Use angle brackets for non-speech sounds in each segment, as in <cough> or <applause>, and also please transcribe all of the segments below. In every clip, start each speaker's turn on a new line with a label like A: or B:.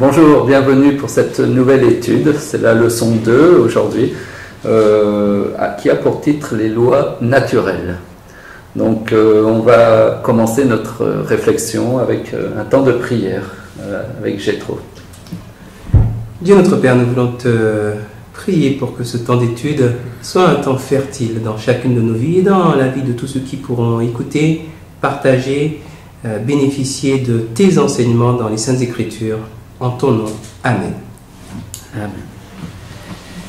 A: bonjour, bienvenue pour cette nouvelle étude. C'est la leçon 2 aujourd'hui, euh, qui a pour titre les lois naturelles. Donc euh, on va commencer notre réflexion avec euh, un temps de prière avec Gétro.
B: Dieu notre Père, nous voulons te prier pour que ce temps d'étude soit un temps fertile dans chacune de nos vies et dans la vie de tous ceux qui pourront écouter, partager, bénéficier de tes enseignements dans les Saintes Écritures en ton nom. Amen.
C: Amen.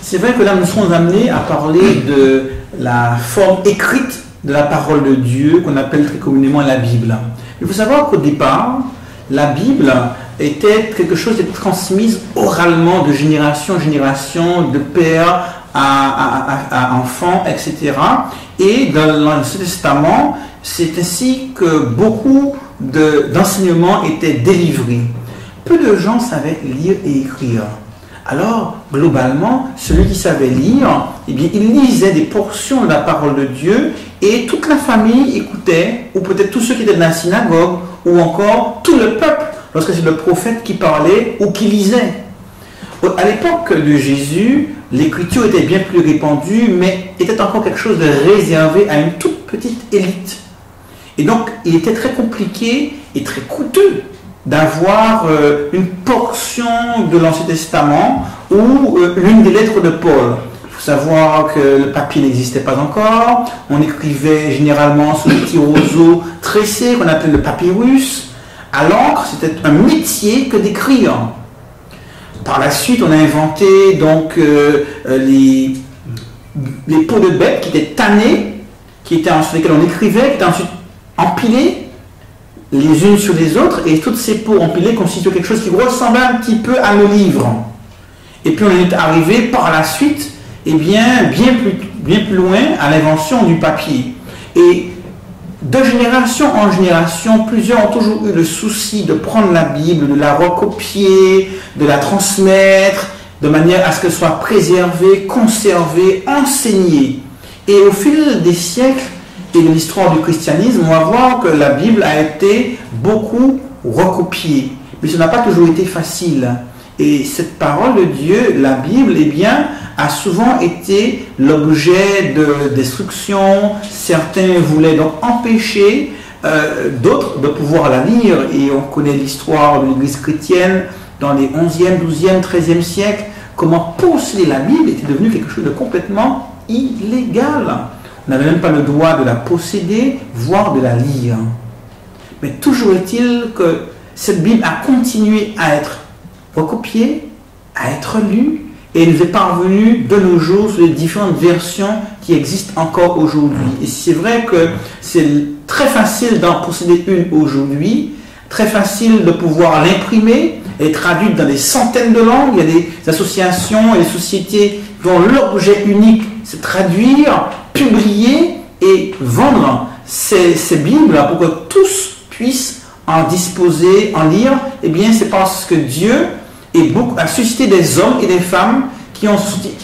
C: C'est vrai que là, nous sommes amenés à parler de la forme écrite de la parole de Dieu qu'on appelle très communément la Bible. Il faut savoir qu'au départ, la Bible était quelque chose qui était transmise oralement de génération en génération, de père à, enfant, etc. Et dans l'Ancien Testament, c'est ainsi que beaucoup d'enseignements étaient délivrés peu de gens savaient lire et écrire. Alors, globalement, celui qui savait lire, eh il lisait des portions de la parole de Dieu et toute la famille écoutait, ou peut-être tous ceux qui étaient dans la synagogue, ou encore tout le peuple, lorsque c'est le prophète qui parlait ou qui lisait. À l'époque de Jésus, l'écriture était bien plus répandue, mais était encore quelque chose de réservé à une toute petite élite. Et donc, il était très compliqué et très coûteux d'avoir euh, une portion de l'Ancien Testament ou euh, l'une des lettres de Paul. Il faut savoir que le papier n'existait pas encore. On écrivait généralement sur des petits roseaux tressés qu'on appelait le papyrus. À l'encre, c'était un métier que d'écrire. Par la suite, on a inventé donc euh, les, les peaux de bêtes qui étaient tannées, qui étaient sur lesquelles on écrivait, qui étaient ensuite empilées les unes sur les autres, et toutes ces peaux empilées constituent quelque chose qui ressemblait un petit peu à nos livres. Et puis on est arrivé par la suite, eh bien, bien plus, bien plus loin, à l'invention du papier. Et de génération en génération, plusieurs ont toujours eu le souci de prendre la Bible, de la recopier, de la transmettre, de manière à ce qu'elle soit préservée, conservée, enseignée. Et au fil des siècles, et de l'histoire du christianisme, on va voir que la Bible a été beaucoup recopiée. Mais ce n'a pas toujours été facile. Et cette parole de Dieu, la Bible, eh bien, a souvent été l'objet de destruction. Certains voulaient donc empêcher euh, d'autres de pouvoir la lire. Et on connaît l'histoire de l'Église chrétienne dans les 11e, 12e, 13e siècles, comment posséder la Bible était devenu quelque chose de complètement illégal n'avait même pas le droit de la posséder, voire de la lire. Mais toujours est-il que cette Bible a continué à être recopiée, à être lue, et nous est parvenue de nos jours sur les différentes versions qui existent encore aujourd'hui. Et c'est vrai que c'est très facile d'en posséder une aujourd'hui, très facile de pouvoir l'imprimer, et traduite dans des centaines de langues. Il y a des associations et des sociétés dont l'objet unique, c'est traduire publier et vendre ces, Bibles pour que tous puissent en disposer, en lire, eh bien, c'est parce que Dieu a suscité des hommes et des femmes qui ont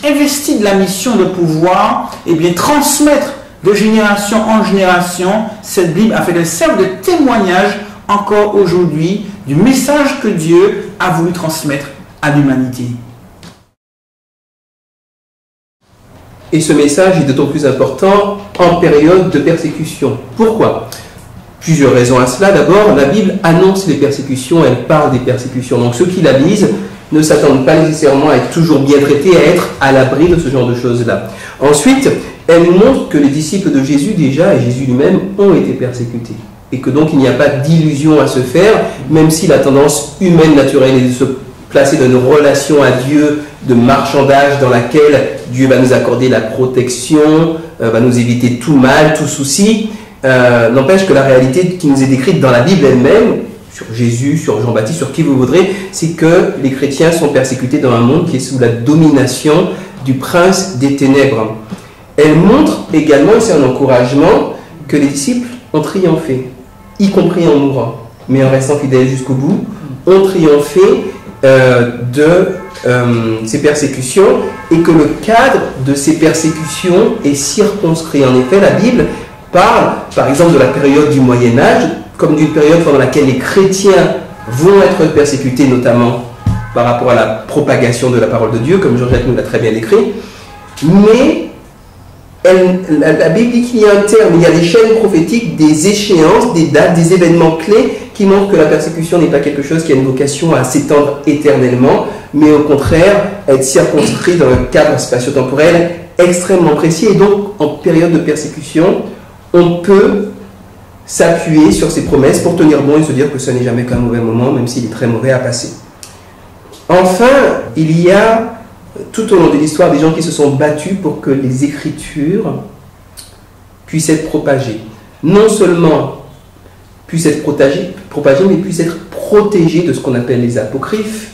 C: investi de la mission de pouvoir eh transmettre de génération en génération cette Bible afin qu'elle serve de témoignage encore aujourd'hui du message que Dieu a voulu transmettre à l'humanité.
B: Et ce message est d'autant plus important en période de persécution. Pourquoi? Plusieurs raisons à cela. D'abord, la Bible annonce les persécutions, elle parle des persécutions. Donc ceux qui la lisent ne s'attendent pas nécessairement à être toujours bien traités, à être à l'abri de ce genre de choses-là. Ensuite, elle nous montre que les disciples de Jésus déjà, et Jésus lui-même, ont été persécutés. Et que donc il n'y a pas d'illusion à se faire, même si la tendance humaine naturelle est de se placer dans une relation à Dieu de marchandage dans laquelle Dieu va nous accorder la protection, euh, va nous éviter tout mal, tout souci, euh, n'empêche que la réalité qui nous est décrite dans la Bible elle-même, sur Jésus, sur Jean-Baptiste, sur qui vous voudrez, c'est que les chrétiens sont persécutés dans un monde qui est sous la domination du prince des ténèbres. Elle montre également, c'est un encouragement, que les disciples ont triomphé, y compris en mourant, mais en restant fidèles jusqu'au bout, ont triomphé euh, de euh, ces persécutions et que le cadre de ces persécutions est circonscrit. En effet, la Bible parle, par exemple, de la période du Moyen Âge comme d'une période pendant laquelle les chrétiens vont être persécutés, notamment par rapport à la propagation de la parole de Dieu, comme Jean-Jacques nous l'a très bien écrit. Mais la, Bible dit qu'il y a un terme, il y a des chaînes prophétiques, des échéances, des dates, des événements clés qui montrent que la persécution n'est pas quelque chose qui a une vocation à s'étendre éternellement, mais au contraire être circonscrit dans un cadre spatio-temporel extrêmement précis. Et donc, en période de persécution, on peut s'appuyer sur ces promesses pour tenir bon et se dire que ce n'est jamais qu'un mauvais moment, même s'il est très mauvais à passer. Enfin, il y a tout au long de l'histoire des gens qui se sont battus pour que les écritures puissent être propagées. Non seulement puissent être propagées, mais puissent être protégées de ce qu'on appelle les apocryphes,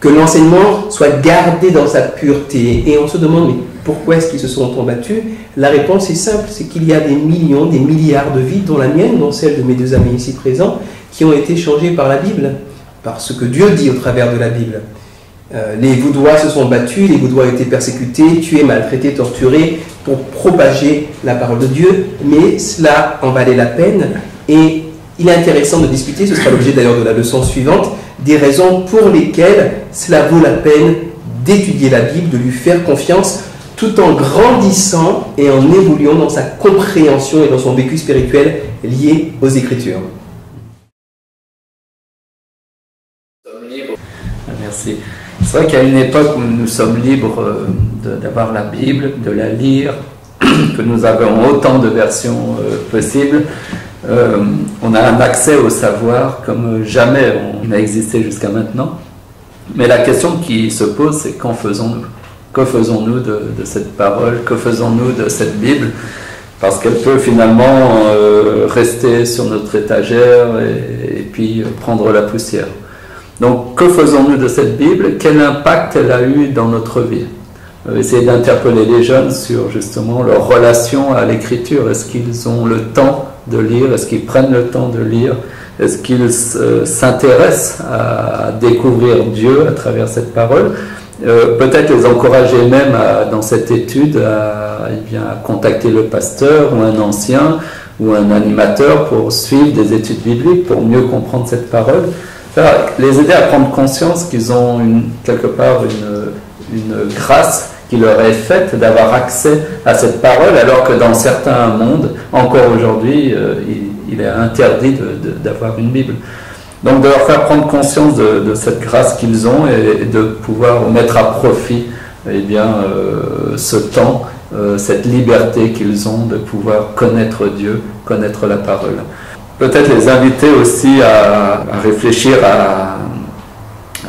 B: que l'enseignement soit gardé dans sa pureté. Et on se demande, mais pourquoi est-ce qu'ils se sont battus? La réponse est simple, c'est qu'il y a des millions, des milliards de vies, dont la mienne, dont celle de mes deux amis ici présents, qui ont été changées par la Bible, par ce que Dieu dit au travers de la Bible. Euh, les Vaudois se sont battus, les Vaudois ont été persécutés, tués, maltraités, torturés pour propager la parole de Dieu, mais cela en valait la peine et il est intéressant de discuter, ce sera l'objet d'ailleurs de la leçon suivante, des raisons pour lesquelles cela vaut la peine d'étudier la Bible, de lui faire confiance, tout en grandissant et en évoluant dans sa compréhension et dans son vécu spirituel lié aux Écritures.
A: Merci. C'est vrai a une époque où nous sommes libres euh, d'avoir la Bible, de la lire, <clears throat> que nous avons autant de versions euh, possibles. Euh, on a un accès au savoir comme jamais on a existé jusqu'à maintenant. Mais la question qui se pose, c'est qu'en faisons-nous? Que faisons-nous de, cette parole? Que faisons-nous de cette Bible? Parce qu'elle peut finalement rester sur notre étagère et puis prendre la poussière. Donc, que faisons-nous de cette Bible? Quel impact elle a eu dans notre vie? Essayer d'interpeller les jeunes sur justement leur relation à l'écriture. Est-ce qu'ils ont le temps de lire? Est-ce qu'ils prennent le temps de lire? Est-ce qu'ils euh, s'intéressent à découvrir Dieu à travers cette parole? Euh, Peut-être les encourager même dans cette étude à, eh bien, à contacter le pasteur ou un ancien ou un animateur pour suivre des études bibliques, pour mieux comprendre cette parole les aider à prendre conscience qu'ils ont quelque part une, une, grâce qui leur est faite d'avoir accès à cette parole, alors que dans certains mondes, encore aujourd'hui, euh, il, est interdit d'avoir une Bible. Donc de leur faire prendre conscience de, cette grâce qu'ils ont et, de pouvoir mettre à profit eh bien, euh, ce temps, euh, cette liberté qu'ils ont de pouvoir connaître Dieu, connaître la parole peut-être les inviter aussi à, réfléchir à,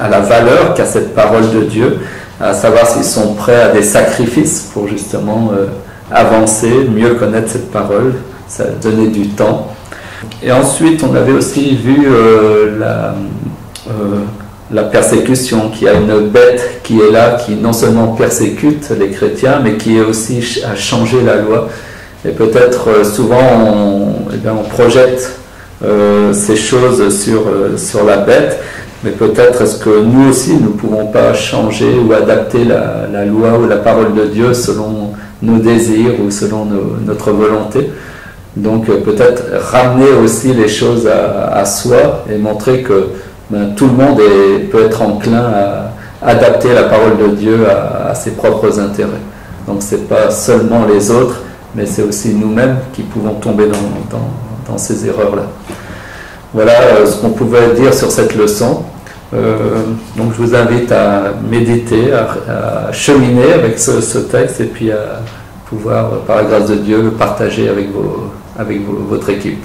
A: la valeur qu'a cette parole de Dieu, à savoir s'ils sont prêts à des sacrifices pour justement euh, avancer, mieux connaître cette parole, ça donner du temps. Et ensuite, on avait aussi vu euh, la, euh, la persécution, qu'il y a une bête qui est là, qui non seulement persécute les chrétiens, mais qui est aussi à changer la loi. Et peut-être souvent eh on projette euh, ces choses sur, euh, sur la bête, mais peut-être est-ce que nous aussi nous ne pouvons pas changer ou adapter la, la, loi ou la parole de Dieu selon nos désirs ou selon notre volonté. Donc peut-être ramener aussi les choses à, soi et montrer que ben, tout le monde peut être enclin à adapter la parole de Dieu à, ses propres intérêts. Donc c'est pas seulement les autres, mais c'est aussi nous-mêmes qui pouvons tomber dans, dans, ces erreurs-là. Voilà euh, ce qu'on pouvait dire sur cette leçon. Euh, donc je vous invite à méditer, à, cheminer avec ce, texte et puis à pouvoir, par la grâce de Dieu, le partager avec votre équipe.